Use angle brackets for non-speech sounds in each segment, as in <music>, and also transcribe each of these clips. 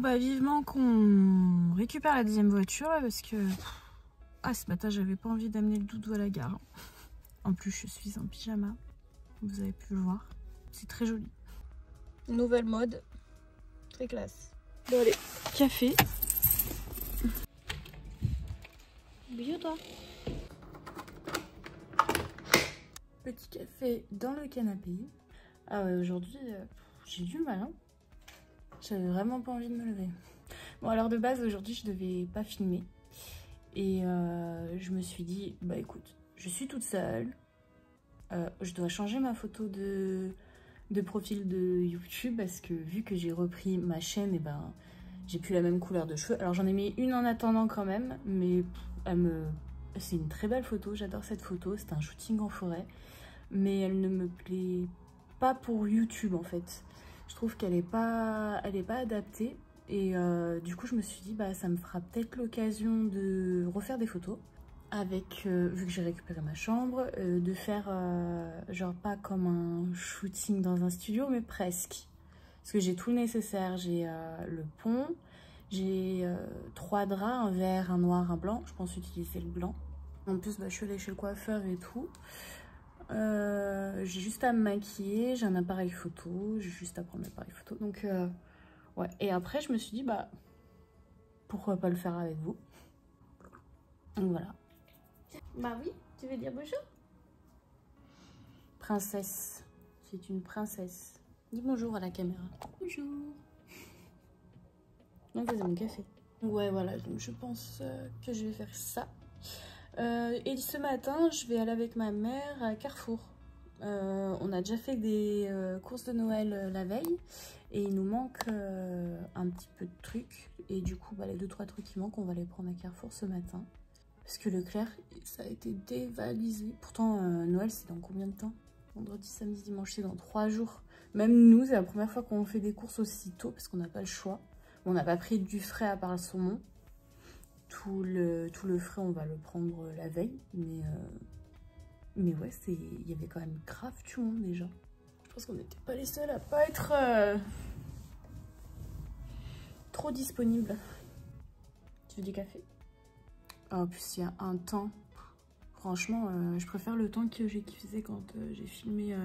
bah vivement qu'on récupère la deuxième voiture là parce que ah ce matin j'avais pas envie d'amener le doudou à la gare. <laughs> En plus je suis en pyjama, vous avez pu le voir. C'est très joli. Nouvelle mode, très classe. Bon allez, café. Bisous toi. Petit café dans le canapé. Ah ouais aujourd'hui euh, j'ai du mal hein. J'avais vraiment pas envie de me lever. Bon alors de base aujourd'hui je devais pas filmer. Et euh, je me suis dit, bah écoute, je suis toute seule. Euh, je dois changer ma photo de, de profil de YouTube parce que vu que j'ai repris ma chaîne, et eh ben j'ai plus la même couleur de cheveux. Alors j'en ai mis une en attendant quand même, mais elle me... c'est une très belle photo, j'adore cette photo, c'est un shooting en forêt. Mais elle ne me plaît pas pour YouTube en fait. Je trouve qu'elle n'est pas, elle est pas adaptée. Et euh, du coup, je me suis dit, bah, ça me fera peut-être l'occasion de refaire des photos. Avec, euh, vu que j'ai récupéré ma chambre, euh, de faire, genre pas comme un shooting dans un studio, mais presque. Parce que j'ai tout le nécessaire. J'ai le pont, j'ai trois draps, un vert, un noir, un blanc. Je pense utiliser le blanc. En plus, bah, je suis allée chez le coiffeur et tout. Euh, j'ai juste à me maquiller, j'ai un appareil photo, j'ai juste à prendre l'appareil photo. Donc, euh, ouais. Et après, je me suis dit, bah, pourquoi pas le faire avec vous Donc voilà. Bah oui, tu veux dire bonjour? Princesse. C'est une princesse. Dis bonjour à la caméra. Bonjour. Non, faisait mon café. Ouais, voilà, donc je pense euh, que je vais faire ça. Euh, et ce matin, je vais aller avec ma mère à Carrefour. Euh, on a déjà fait des euh, courses de Noël la veille et il nous manque un petit peu de trucs. Et du coup, bah, les 2-3 trucs qui manquent, on va les prendre à Carrefour ce matin. Parce que Leclerc, ça a été dévalisé. Pourtant, Noël, c'est dans combien de temps? Vendredi, samedi, dimanche, c'est dans 3 jours. Même nous, c'est la première fois qu'on fait des courses aussi tôt parce qu'on n'a pas le choix. On n'a pas pris du frais à part le saumon tout le, tout le frais, on va le prendre la veille. Mais, euh, mais ouais, il y avait quand même grave du monde déjà. Je pense qu'on n'était pas les seuls à pas être euh, trop disponibles. Tu veux du café? En plus, il y a un temps. Franchement, euh, je préfère le temps que j'ai kiffé quand j'ai filmé.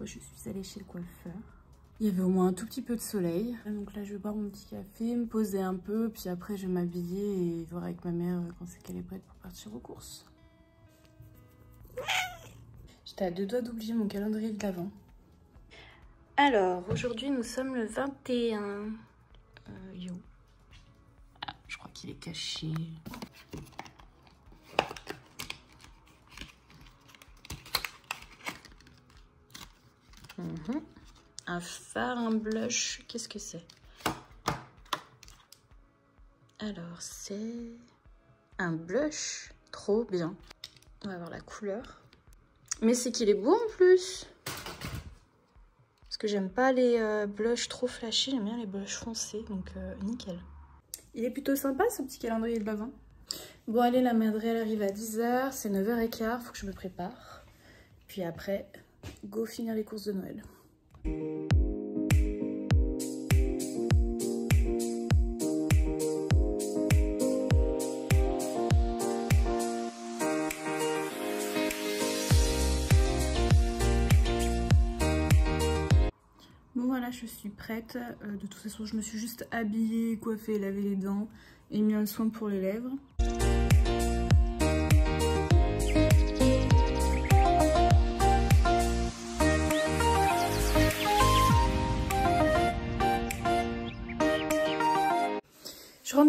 je suis allée chez le coiffeur. Il y avait au moins un tout petit peu de soleil. Donc là, je vais boire mon petit café, me poser un peu, puis après, je vais m'habiller et voir avec ma mère quand c'est qu'elle est prête pour partir aux courses. J'étais à deux doigts d'oublier mon calendrier de l'avant. Alors, aujourd'hui, nous sommes le 21. Euh, yo. Ah, je crois qu'il est caché. Mhm. Un phare, un blush, qu'est-ce que c'est? Alors, c'est un blush, trop bien. On va voir la couleur. Mais c'est qu'il est beau en plus Parce que j'aime pas les euh, blushs trop flashy, j'aime bien les blushs foncés, donc euh, nickel. Il est plutôt sympa ce petit calendrier de l'avant. Bon allez, la madrée elle arrive à 10h, c'est 9h15, faut que je me prépare. Puis après, go finir les courses de Noël. Bon voilà, je suis prête. Euh, de toute façon, je me suis juste habillée, coiffée, lavé les dents et mis un soin pour les lèvres.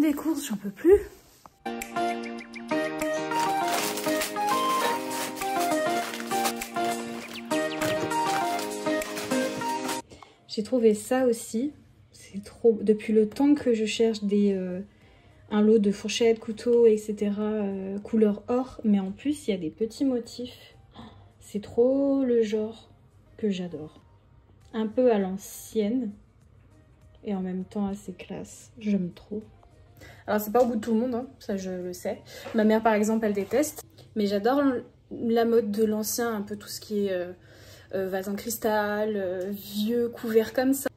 Des courses, j'en peux plus. J'ai trouvé ça aussi. C'est trop... Depuis le temps que je cherche des, euh, un lot de fourchettes, couteaux, etc. Euh, couleur or. Mais en plus, il y a des petits motifs. C'est trop le genre que j'adore. Un peu à l'ancienne. Et en même temps assez classe. J'aime trop. Alors c'est pas au goût de tout le monde, hein, ça je le sais. Ma mère par exemple elle déteste. Mais j'adore la mode de l'ancien, un peu tout ce qui est euh, euh, vase en cristal, euh, vieux couvert comme ça.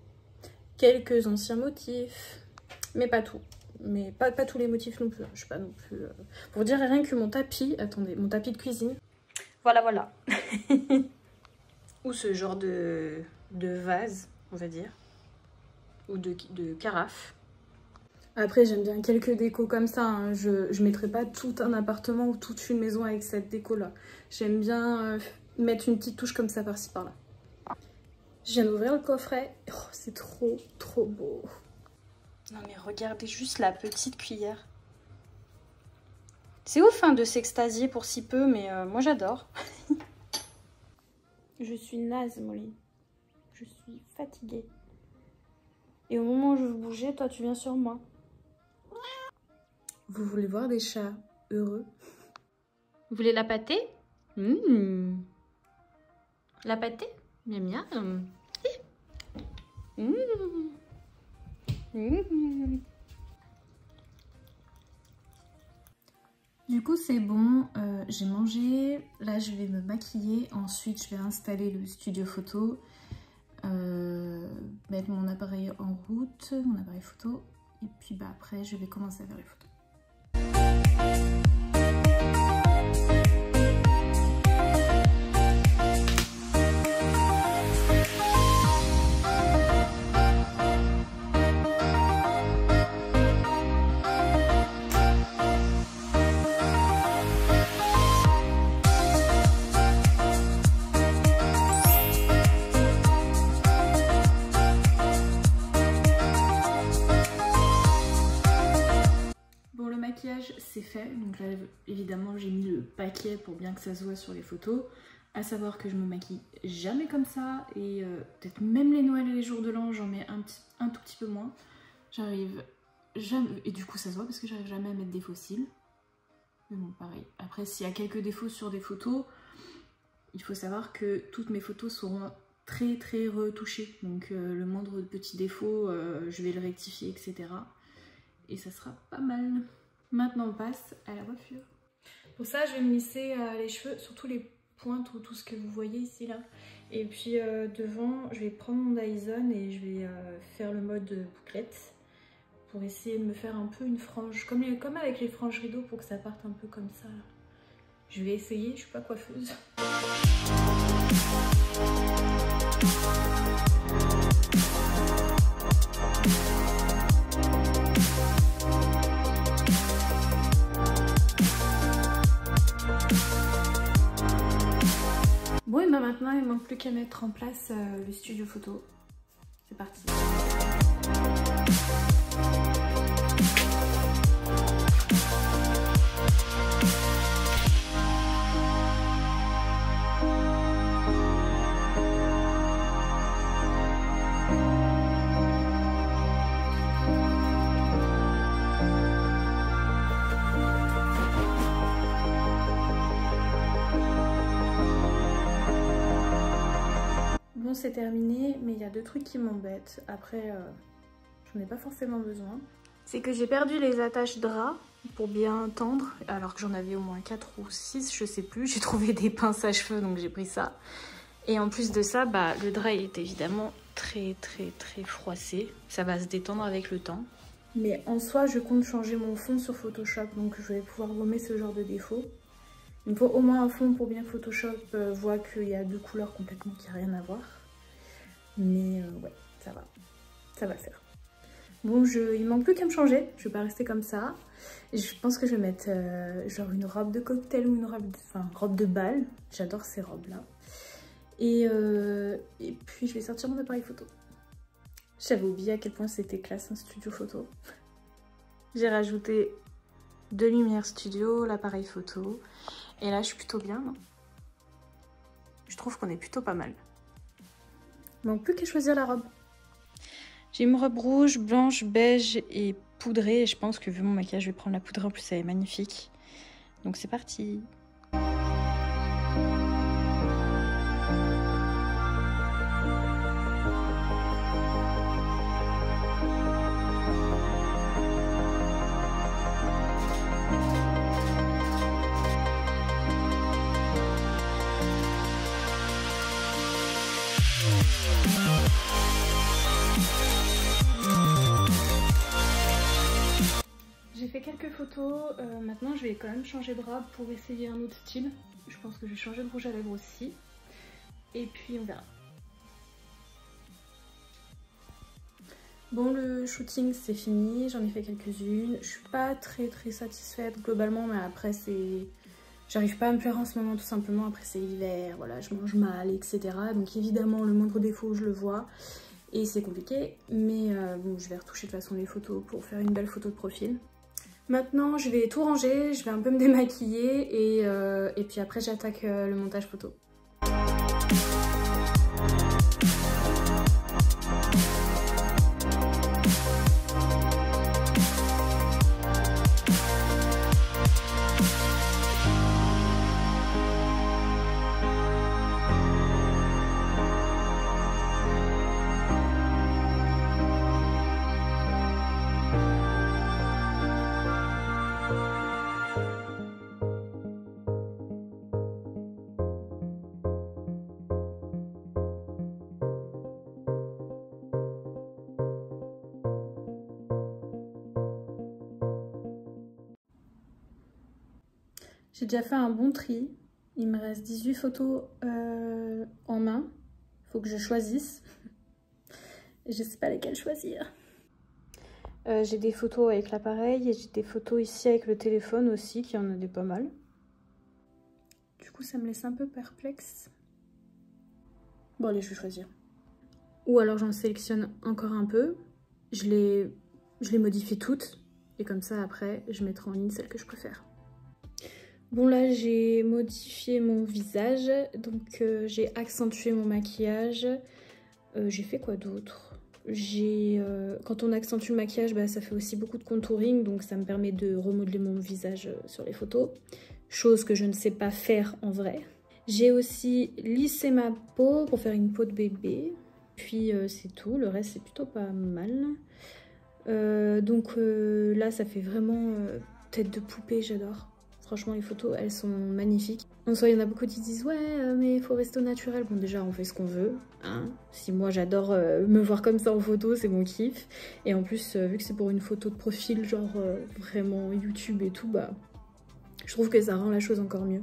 quelques anciens motifs, mais pas tout. Mais pas, pas tous les motifs non plus. Hein. Je suis pas non plus... Pour dire rien que mon tapis, attendez, mon tapis de cuisine. Voilà, voilà. <laughs> Ou ce genre de, de vase, on va dire. Ou de, de carafe. Après, j'aime bien quelques décos comme ça. Hein. Je ne mettrai pas tout un appartement ou toute une maison avec cette déco-là. J'aime bien euh, mettre une petite touche comme ça par-ci par-là. Je viens d'ouvrir le coffret. Oh, c'est trop, trop beau. Non mais regardez juste la petite cuillère. C'est ouf hein, de s'extasier pour si peu, mais euh, moi j'adore. <laughs> je suis naze, Molly. Je suis fatiguée. Et au moment où je veux bouger, toi tu viens sur moi. Vous voulez voir des chats heureux? Vous voulez la pâter? Mmh. La pâter? Miam miam. Mmh. Mmh. Du coup c'est bon, euh, j'ai mangé, là je vais me maquiller, ensuite je vais installer le studio photo, euh, mettre mon appareil en route, mon appareil photo, et puis bah après je vais commencer à faire les photos. C'est fait. Donc là, évidemment, j'ai mis le paquet pour bien que ça se voit sur les photos. À savoir que je me maquille jamais comme ça. Et euh, peut-être même les Noëls et les jours de l'an, j'en mets un, un tout petit peu moins. J'arrive jamais... Et du coup, ça se voit parce que j'arrive jamais à mettre des fossiles. Mais bon, pareil. Après, s'il y a quelques défauts sur des photos, il faut savoir que toutes mes photos seront très très retouchées. Donc euh, le moindre petit défaut, euh, je vais le rectifier, etc. Et ça sera pas mal. Maintenant, on passe à la coiffure. Pour ça, je vais me lisser euh, les cheveux, surtout les pointes ou tout ce que vous voyez ici là. Et puis euh, devant, je vais prendre mon Dyson et je vais euh, faire le mode bouclette pour essayer de me faire un peu une frange, comme, comme avec les franges rideaux pour que ça parte un peu comme ça. Je vais essayer, je suis pas coiffeuse. Maintenant il manque plus qu'à mettre en place euh, le studio photo. C'est parti. C'est terminé, mais il y a deux trucs qui m'embêtent. Après, euh, j'en ai pas forcément besoin. C'est que j'ai perdu les attaches draps pour bien tendre, alors que j'en avais au moins 4 ou 6, je sais plus. J'ai <laughs> trouvé des pinces à cheveux, donc j'ai pris ça. Et en plus de ça, bah, le drap est évidemment très très très froissé. Ça va se détendre avec le temps. Mais en soi, je compte changer mon fond sur Photoshop, donc je vais pouvoir remettre ce genre de défaut. Il me faut au moins un fond pour bien Photoshop euh, voit qu'il y a deux couleurs complètement qui n'ont rien à voir. Mais euh, ouais, ça va. Ça va le faire. Bon, je, il manque plus qu'à me changer. Je vais pas rester comme ça. Je pense que je vais mettre euh, genre une robe de cocktail ou une robe de, enfin, robe de bal. J'adore ces robes-là. Et, euh, et puis, je vais sortir mon appareil photo. J'avais oublié à quel point c'était classe un studio photo. <laughs> J'ai rajouté deux lumières studio, l'appareil photo. Et là, je suis plutôt bien. je trouve qu'on est plutôt pas mal. Donc plus qu'à choisir la robe. J'ai une robe rouge, blanche, beige et poudrée. Et je pense que vu mon maquillage, je vais prendre la poudrée. En plus, elle est magnifique. Donc c'est parti. Les photos. Euh, maintenant, je vais quand même changer de robe pour essayer un autre style. Je pense que je vais changer de rouge à lèvres aussi. Et puis, on verra. Bon, le shooting, c'est fini. J'en ai fait quelques-unes. Je suis pas très très satisfaite globalement, mais après, c'est... J'arrive pas à me plaire en ce moment tout simplement, après c'est l'hiver, voilà, je mange mal, etc. Donc évidemment, le moindre défaut, je le vois et c'est compliqué. Mais euh, bon, je vais retoucher de toute façon les photos pour faire une belle photo de profil. Maintenant, je vais tout ranger, je vais un peu me <laughs> démaquiller et, euh, et puis après j'attaque euh, le montage photo. J'ai déjà fait un bon tri. Il me reste 18 photos euh, en main. Il faut que je choisisse. Je sais pas lesquelles choisir. Euh, j'ai des photos avec l'appareil et j'ai des photos ici avec le téléphone aussi, qui en a des pas mal. Du coup, ça me laisse un peu perplexe. Bon, allez, je vais choisir. Ou alors j'en sélectionne encore un peu. Je les, je les modifie toutes. Et comme ça, après, je mettrai en ligne celles que je préfère. Bon là j'ai modifié mon visage, donc euh, j'ai accentué mon maquillage. Euh, j'ai fait quoi d'autre? J'ai euh, Quand on accentue le maquillage, bah, ça fait aussi beaucoup de contouring, donc ça me permet de remodeler mon visage sur les photos. Chose que je ne sais pas faire en vrai. J'ai aussi lissé ma peau pour faire une peau de bébé. Puis c'est tout, le reste c'est plutôt pas mal. donc là ça fait vraiment tête de poupée, j'adore. Franchement, les photos, elles sont magnifiques. En soi, il y en a beaucoup qui disent « Ouais, euh, mais il faut rester au naturel. » Bon, déjà, on fait ce qu'on veut. Hein. Si moi, j'adore euh, me voir comme ça en photo, c'est mon kiff. Et en plus, euh, vu que c'est pour une photo de profil, genre vraiment YouTube et tout, bah... Je trouve que ça rend la chose encore mieux.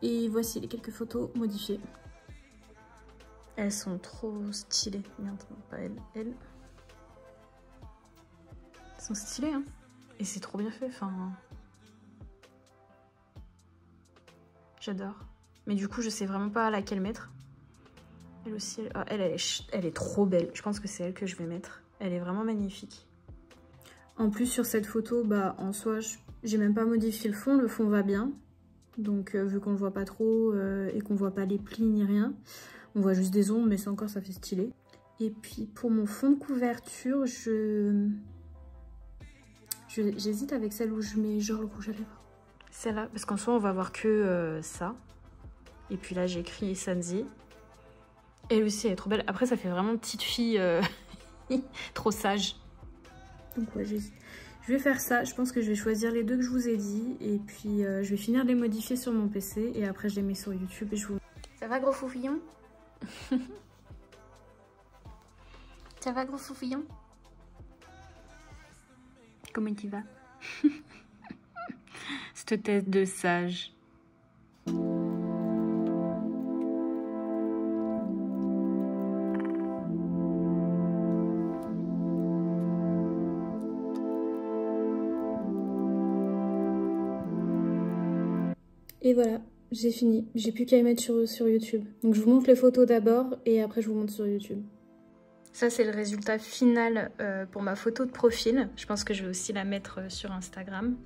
Et voici les quelques photos modifiées. Elles sont trop stylées. Merde, pas elles, elles. Elles sont stylées, hein. Et c'est trop bien fait, enfin... J'adore. Mais du coup, je sais vraiment pas laquelle mettre. Elle aussi, elle, ah, elle, est, elle est trop belle. Je pense que c'est elle que je vais mettre. Elle est vraiment magnifique. En plus, sur cette photo, bah en soi, j'ai même pas modifié le fond. Le fond va bien. Donc, euh, vu qu'on le voit pas trop euh, et qu'on voit pas les plis ni rien, on voit juste des ombres, mais c'est encore, ça fait stylé. Et puis, pour mon fond de couverture, je... J'hésite avec celle où je mets genre le rouge à lèvres. Celle-là, parce qu'en soi, on va voir que euh, ça. Et puis là, j'ai écrit Sanzi. Elle aussi, elle est trop belle. Après, ça fait vraiment petite fille euh, <laughs> trop sage. Donc ouais, je vais faire ça. Je pense que je vais choisir les deux que je vous ai dit. Et puis, euh, je vais finir de les modifier sur mon PC. Et après, je les mets sur YouTube et je vous... Ça va, gros foufillon <laughs> Ça va, gros foufillon Comment tu vas <laughs> tête de sage. Et voilà, j'ai fini. J'ai plus qu'à les mettre sur, sur YouTube. Donc je vous montre les photos d'abord et après je vous montre sur YouTube. Ça, c'est le résultat final euh, pour ma photo de profil. Je pense que je vais aussi la mettre euh, sur Instagram.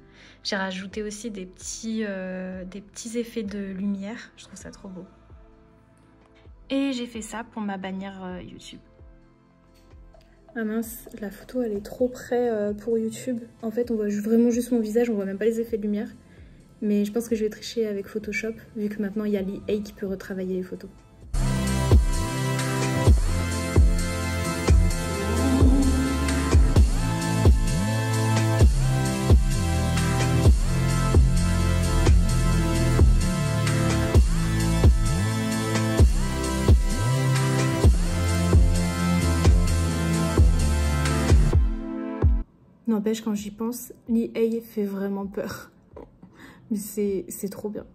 J'ai rajouté aussi des petits, euh, des petits effets de lumière. Je trouve ça trop beau. Et j'ai fait ça pour ma bannière YouTube. Ah mince, la photo elle est trop près pour YouTube. En fait, on voit vraiment juste mon visage, on voit même pas les effets de lumière. Mais je pense que je vais tricher avec Photoshop, vu que maintenant il y a l'EA qui peut retravailler les photos. N'empêche, quand j'y pense, l'IA fait vraiment peur. Mais c'est trop bien.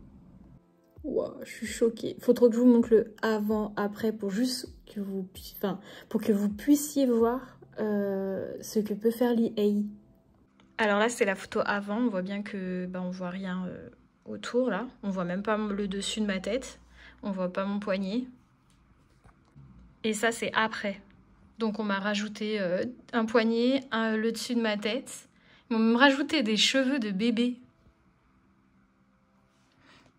Wow, je suis choquée. Faut trop que je vous montre le avant-après pour juste que vous, enfin, pour que vous puissiez voir euh, ce que peut faire l'IA. Alors là, c'est la photo avant. On voit bien que bah, on voit rien euh, autour là. On voit même pas le dessus de ma tête. On voit pas mon poignet. Et ça, c'est après. Donc on m'a rajouté euh, un poignet, le dessus de ma tête. Ils m'ont rajouté des cheveux de bébé.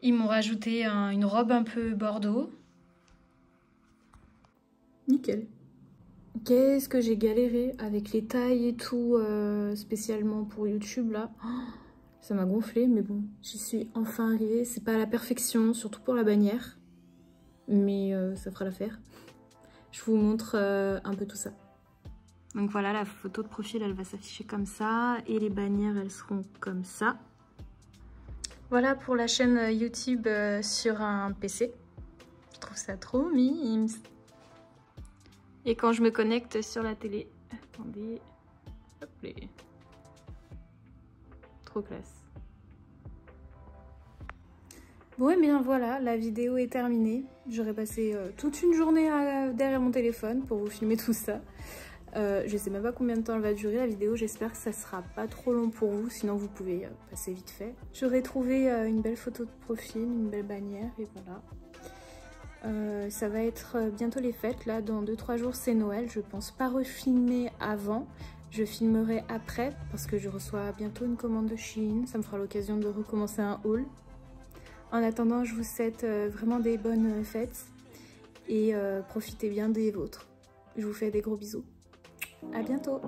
Ils m'ont rajouté une robe un peu bordeaux. Nickel. Qu'est-ce que j'ai galéré avec les tailles et tout, euh, spécialement pour YouTube là. Oh, ça m'a gonflé, mais bon, j'y suis enfin arrivée. C'est pas à la perfection, surtout pour la bannière. Mais euh, ça fera l'affaire. Je vous montre euh, un peu tout ça. Donc voilà, la photo de profil, elle va s'afficher comme ça. Et les bannières, elles seront comme ça. Voilà pour la chaîne YouTube euh, sur un PC. Je trouve ça trop mimes. Et quand je me connecte sur la télé, attendez, hop les. Trop classe. Bon et bien voilà, la vidéo est terminée. J'aurais passé euh, toute une journée derrière mon téléphone pour vous filmer tout ça. Euh, je sais même pas combien de temps elle va durer la vidéo, j'espère que ça sera pas trop long pour vous, sinon vous pouvez euh, passer vite fait. J'aurais trouvé une belle photo de profil, une belle bannière et voilà. ça va être bientôt les fêtes, là dans 2-3 jours c'est Noël, je pense pas refilmer avant, je filmerai après parce que je reçois bientôt une commande de Chine, ça me fera l'occasion de recommencer un haul. En attendant, je vous souhaite vraiment des bonnes fêtes et profitez bien des vôtres. Je vous fais des gros bisous. À bientôt.